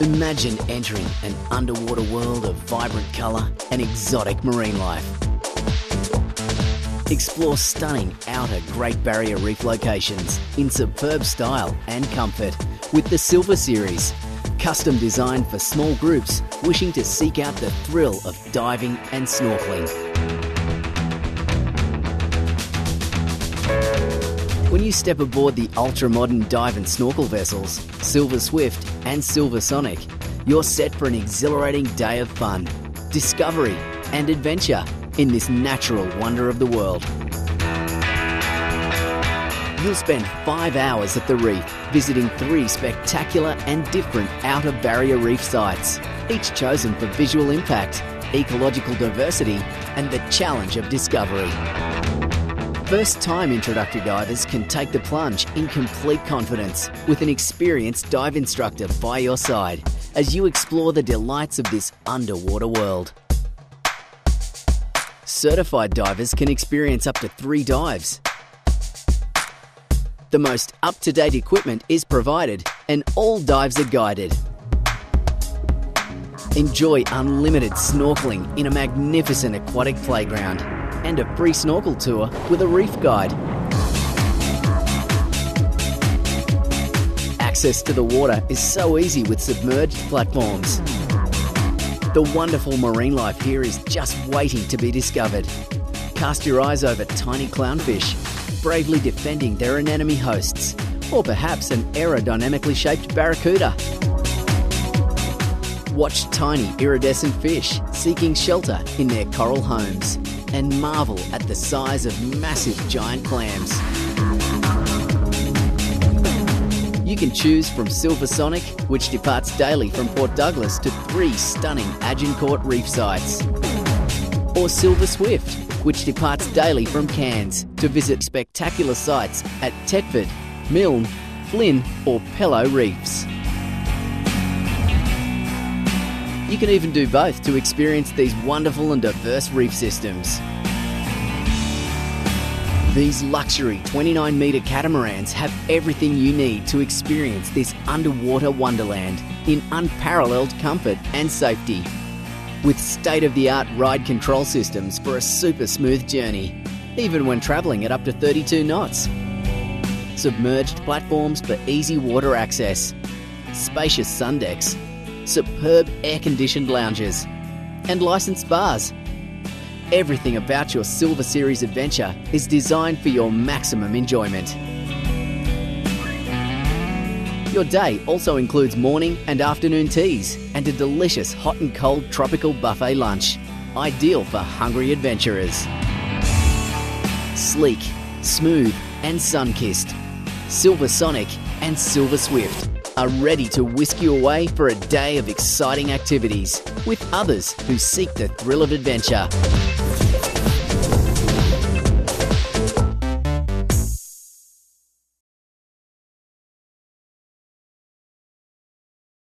Imagine entering an underwater world of vibrant colour and exotic marine life. Explore stunning outer Great Barrier Reef locations in superb style and comfort with the Silver Series, custom designed for small groups wishing to seek out the thrill of diving and snorkeling. When you step aboard the ultra-modern dive and snorkel vessels, Silver Swift and Silver Sonic, you're set for an exhilarating day of fun, discovery and adventure in this natural wonder of the world. You'll spend five hours at the reef visiting three spectacular and different outer barrier reef sites, each chosen for visual impact, ecological diversity, and the challenge of discovery. First time introductory divers can take the plunge in complete confidence with an experienced dive instructor by your side as you explore the delights of this underwater world. Certified divers can experience up to three dives. The most up to date equipment is provided and all dives are guided. Enjoy unlimited snorkeling in a magnificent aquatic playground and a free snorkel tour with a reef guide. Access to the water is so easy with submerged platforms. The wonderful marine life here is just waiting to be discovered. Cast your eyes over tiny clownfish, bravely defending their anemone hosts, or perhaps an aerodynamically shaped barracuda. Watch tiny iridescent fish seeking shelter in their coral homes and marvel at the size of massive giant clams. You can choose from Silver Sonic, which departs daily from Port Douglas to three stunning Agincourt reef sites, or Silver Swift, which departs daily from Cairns to visit spectacular sites at Thetford, Milln, Flynn, or Pellowe reefs. You can even do both to experience these wonderful and diverse reef systems. These luxury 29 metre catamarans have everything you need to experience this underwater wonderland in unparalleled comfort and safety. With state of the art ride control systems for a super smooth journey, even when travelling at up to 32 knots. Submerged platforms for easy water access, spacious sun decks, superb air conditioned lounges, and licensed bars. Everything about your Silver Series adventure is designed for your maximum enjoyment. Your day also includes morning and afternoon teas and a delicious hot and cold tropical buffet lunch, ideal for hungry adventurers. Sleek, smooth, and sun kissed, Silver Sonic and Silver Swift are ready to whisk you away for a day of exciting activities with others who seek the thrill of adventure.